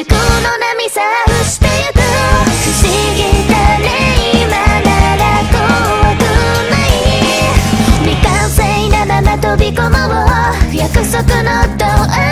祝の波さしてゆく。不思議だね今なら怖くない。未完成なまま飛び込もう。約束のドア